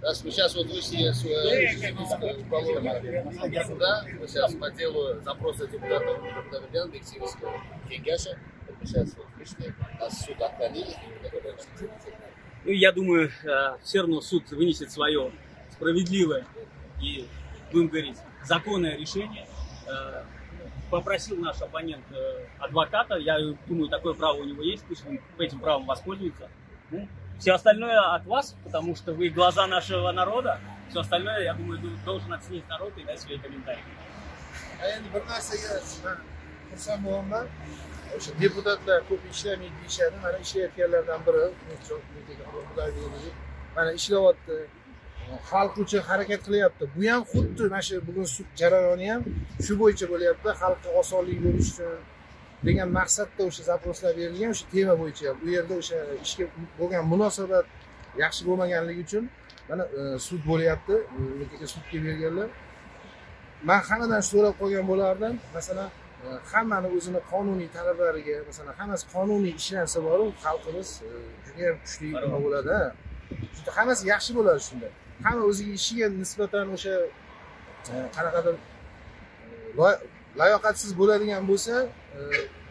Раз мы сейчас вот вышли с уголовного суда, мы сейчас по делу запроса депутата депутата Бексимовского Кенгяша, мы сейчас вот вышли, нас суд отклонили. Ну, я думаю, э, все равно суд вынесет свое справедливое и, будем говорить, законное решение. Э, попросил наш оппонент э, адвоката, я думаю, такое право у него есть, пусть он этим правом воспользуется. Ну, все остальное от вас, потому что вы глаза нашего народа. Все остальное, я думаю, должен оценить народ и дать свои комментарии. endi bir narsaga xursand bo'lyapman o'sha deputatlar ko'p ishlamaydi deyishadi mana ishlayotganlardan biri mana ishlayapti xalq uchun harakat qilyapti bu ham xuddi mana shu bugun sud jarayoni ham shu bo'yicha bo'lyapti xalqqa osonlik bo'lishi uchun degan maqsadda o'sha zaproslar berilgan o'sha tema bo'yicha u yerda o'sha ishga bo'lgan munosabat yaxshi bo'lmaganligi uchun mana e, sud bo'lyapti sudga berganlar. Man hammadan so'rab qolgan bo'lardim masalan e, hammani o'zini qonuniy talablariga masalan hammasi qonuniy ishlansa boru xalqimiz e, judayam kuchli nima bo'ladi. hammasi yaxshi bo'ladi shunda. Hamma o'ziga ishiga nisbatan o'sha qanaqadir layoqatsiz bo'ladigan bo'lsa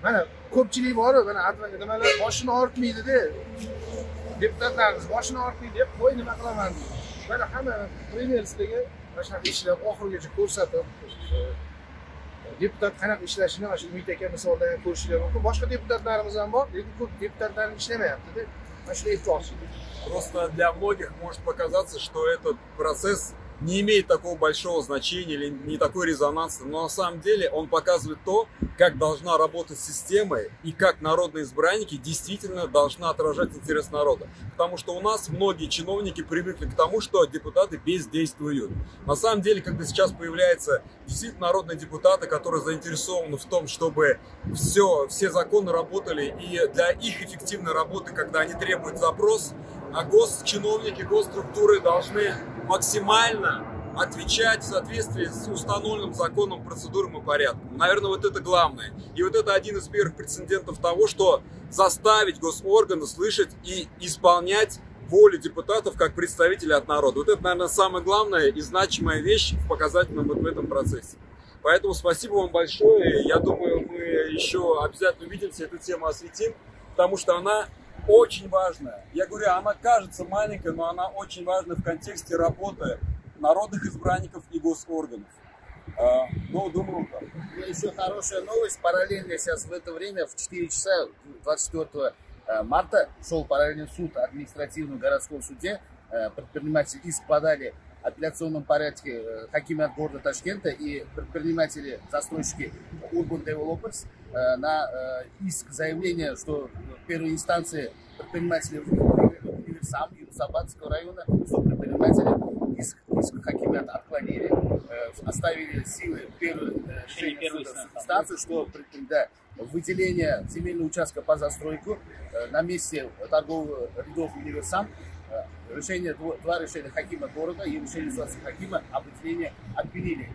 mana ko'pchilik boru mana nimalar? Boshini og'ritmaydida deputatlarimiz boshini og'ritmaydi deb qo'y nima qilaman? Deydi mana hamma premyer sizlarga mana shunaqa ishlab oxirigacha ko'rsatib deputat qanaqa ishlashini mana shu umid aka misoldan ham ko'rishinglar mumkin. Boshqa deputatlarimiz ham bor lekin ko'p deputatlarimiz ishlamayaptida mana shuni e'tibor Просто для многих может показаться, что этот процесс не имеет такого большого значения или не такой резонансный, но на самом деле он показывает то, как должна работать система и как народные избранники действительно должна отражать интерес народа. Потому что у нас многие чиновники привыкли к тому, что депутаты бездействуют. На самом деле, когда сейчас появляются действительно народные депутаты, которые заинтересованы в том, чтобы все, все законы работали, и для их эффективной работы, когда они требуют запрос, а госчиновники, госструктуры должны максимально отвечать в соответствии с установленным законом, процедурам и порядком. Наверное, вот это главное. И вот это один из первых прецедентов того, что заставить госорганы слышать и исполнять волю депутатов как представителей от народа. Вот это, наверное, самая главная и значимая вещь в показательном вот в этом процессе. Поэтому спасибо вам большое. Я думаю, мы еще обязательно увидимся, эту тему осветим, потому что она очень важная. Я говорю, она кажется маленькой, но она очень важна в контексте работы народных избранников и госорганов. А, ну, думаю, так. Ну, еще хорошая новость. Параллельно сейчас в это время, в 4 часа 24 э, марта, шел параллельный суд административного городского суде. Э, предприниматели иск подали апелляционном порядке э, Хакимат города Ташкента и предприниматели, застройщики Urban Developers на иск заявление, что первой инстанции предприниматели Универсам Юнусабадского района, что предприниматели иск, иск Хакимат отклонили, оставили силы первой, первой инстанции, что да, выделение земельного участка по застройку на месте торговых рядов Универсам решение, два решения Хакима города и решение ситуации Хакима об выделении отменили.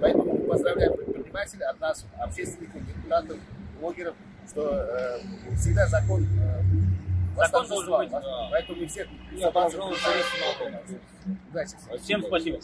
Поэтому поздравляем предпринимателей от нас, общественников, депутатов, блогеров, что э, всегда закон э, Закон должен быть. Поэтому мы всех... Удачи. Всем спасибо.